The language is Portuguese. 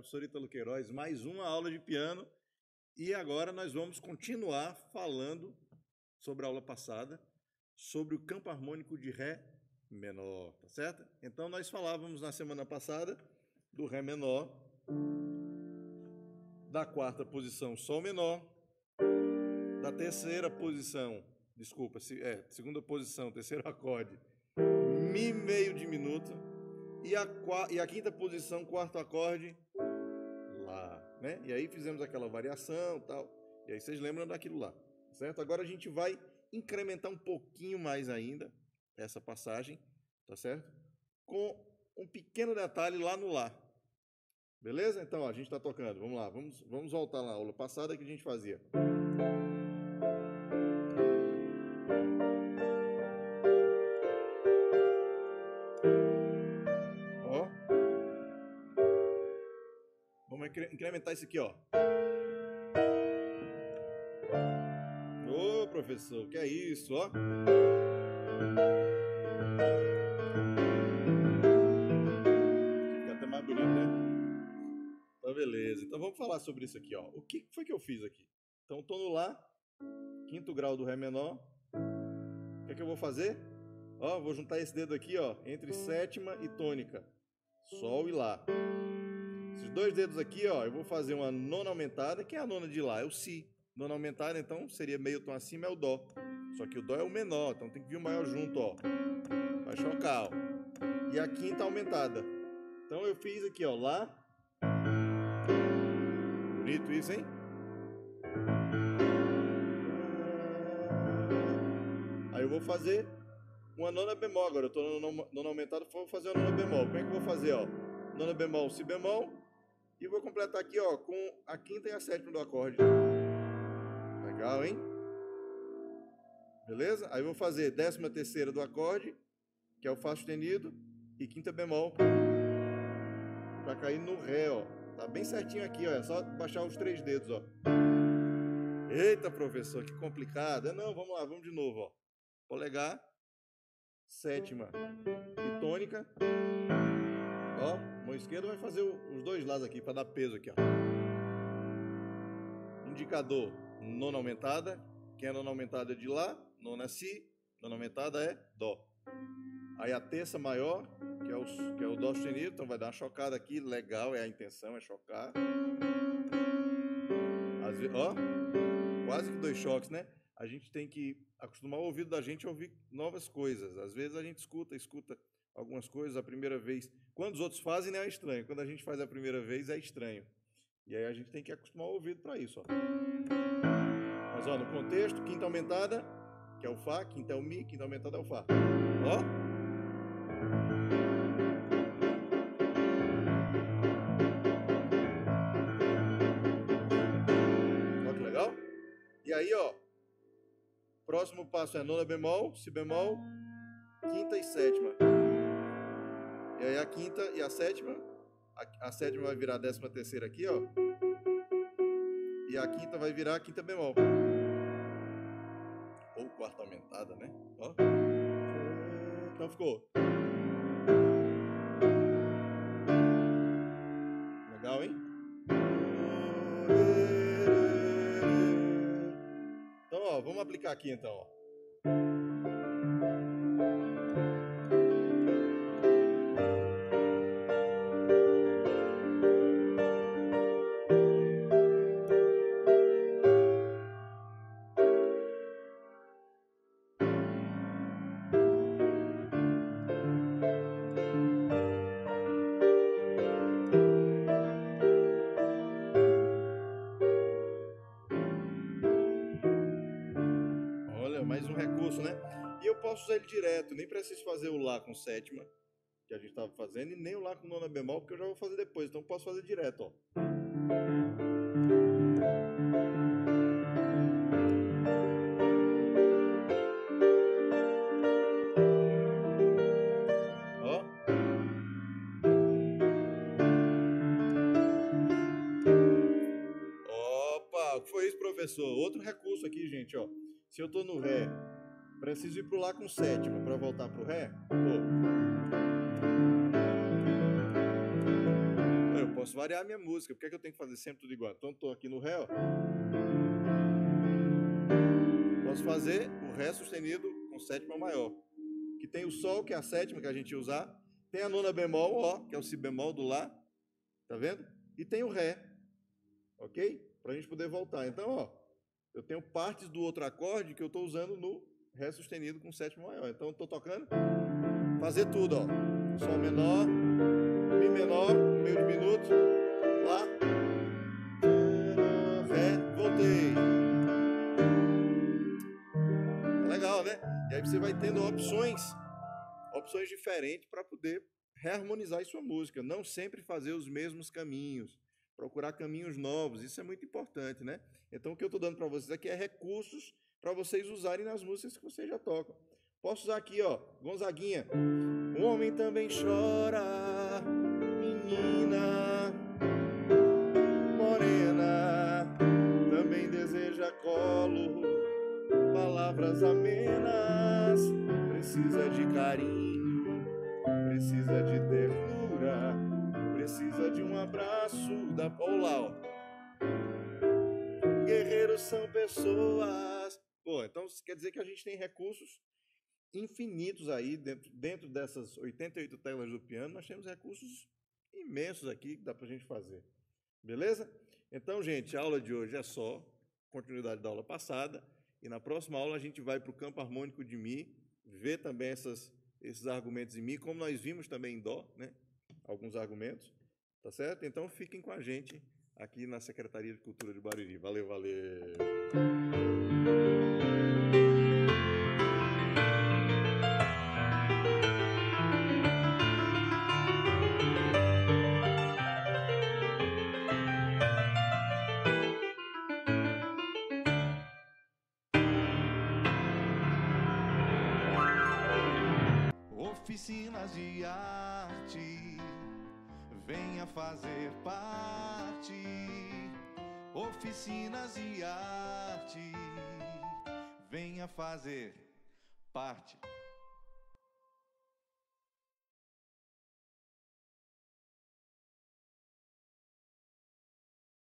professor Ítalo Queiroz, mais uma aula de piano e agora nós vamos continuar falando sobre a aula passada, sobre o campo harmônico de Ré menor, tá certo? Então nós falávamos na semana passada do Ré menor, da quarta posição Sol menor, da terceira posição, desculpa, é, segunda posição, terceiro acorde, Mi meio diminuto, e a, e a quinta posição, quarto acorde, Lá, né? E aí fizemos aquela variação tal, e aí vocês lembram daquilo lá, certo? Agora a gente vai incrementar um pouquinho mais ainda essa passagem, tá certo? Com um pequeno detalhe lá no Lá. Beleza? Então, ó, a gente está tocando. Vamos lá, vamos, vamos voltar na aula passada que a gente fazia. Incrementar isso aqui, ó. Ô, professor, que é isso, ó? Fica até mais bonito, né? Então, beleza. Então, vamos falar sobre isso aqui, ó. O que foi que eu fiz aqui? Então, tô no Lá, quinto grau do Ré menor. O que é que eu vou fazer? Ó, vou juntar esse dedo aqui, ó, entre sétima e tônica. Sol e Lá. Dois dedos aqui, ó, eu vou fazer uma nona aumentada. que é a nona de Lá? É o Si. Nona aumentada, então, seria meio tom acima, é o Dó. Só que o Dó é o menor, então tem que vir o maior junto, ó. Vai chocar, ó. E a quinta aumentada. Então eu fiz aqui, ó, Lá. Bonito isso, hein? Aí eu vou fazer uma nona bemol agora. Eu tô no nona aumentada, vou fazer uma nona bemol. Como é que eu vou fazer, ó? Nona bemol, si bemol. E vou completar aqui, ó, com a quinta e a sétima do acorde. Legal, hein? Beleza? Aí vou fazer décima terceira do acorde, que é o Fá sustenido, e quinta bemol, para cair no Ré, ó. Tá bem certinho aqui, ó. É só baixar os três dedos, ó. Eita, professor, que complicado. Não, vamos lá, vamos de novo, ó. Polegar, sétima e tônica. Ó, mão esquerda vai fazer os dois lados aqui para dar peso aqui, ó. Indicador, nona aumentada. Quem é nona aumentada é de Lá, nona é Si, nona aumentada é Dó. Aí a terça maior, que é o, que é o Dó sustenido, então vai dar uma chocada aqui, legal, é a intenção, é chocar. Ó, quase que dois choques, né? A gente tem que acostumar o ouvido da gente a ouvir novas coisas. Às vezes a gente escuta, escuta algumas coisas a primeira vez. Quando os outros fazem, não é estranho. Quando a gente faz a primeira vez, é estranho. E aí a gente tem que acostumar o ouvido para isso, ó. Mas ó, no contexto, quinta aumentada, que é o Fá, quinta é o Mi, quinta aumentada é o Fá. Ó. E aí, ó. Próximo passo é nona bemol, si bemol, quinta e sétima. E aí a quinta e a sétima, a, a sétima vai virar a décima terceira aqui, ó. E a quinta vai virar a quinta bemol. Ou quarta aumentada, né? Ó. Então ficou. Legal, hein? Então, ó, vamos aplicar aqui então, ó. Usar ele direto, nem preciso fazer o Lá com sétima, que a gente estava fazendo, e nem o Lá com nona bemol, porque eu já vou fazer depois, então posso fazer direto, ó. Ó. Opa, o que foi isso, professor? Outro recurso aqui, gente, ó. Se eu tô no Ré Preciso ir para o Lá com sétima para voltar para o Ré? Pô. Eu posso variar minha música. Por que, é que eu tenho que fazer sempre tudo igual? Então, estou aqui no Ré, ó. Posso fazer o Ré sustenido com sétima maior. Que tem o Sol, que é a sétima que a gente ia usar. Tem a nona bemol, ó, que é o Si bemol do Lá. Tá vendo? E tem o Ré. Ok? Para a gente poder voltar. Então, ó, eu tenho partes do outro acorde que eu estou usando no Ré sustenido com sétima maior. Então, estou tocando. Fazer tudo, ó. Sol menor, Mi menor, meio diminuto, Lá, Ré, voltei. Tá legal, né? E aí você vai tendo opções, opções diferentes para poder reharmonizar sua música. Não sempre fazer os mesmos caminhos procurar caminhos novos, isso é muito importante, né? Então, o que eu estou dando para vocês aqui é recursos para vocês usarem nas músicas que vocês já tocam. Posso usar aqui, ó, Gonzaguinha. O homem também chora, menina, morena, também deseja colo, palavras amenas, precisa de carinho, precisa de ternura precisa de um abraço da Paula. Ó. Guerreiros são pessoas. Pô, então quer dizer que a gente tem recursos infinitos aí dentro, dentro dessas 88 telas do piano. Nós temos recursos imensos aqui que dá para a gente fazer. Beleza? Então, gente, a aula de hoje é só continuidade da aula passada. E na próxima aula a gente vai para o campo harmônico de Mi, ver também essas, esses argumentos em Mi, como nós vimos também em Dó, né? alguns argumentos. Tá certo? Então fiquem com a gente aqui na Secretaria de Cultura de Bariri. Valeu, valeu! Oficinas de arte venha fazer parte. Oficinas e arte, venha fazer parte.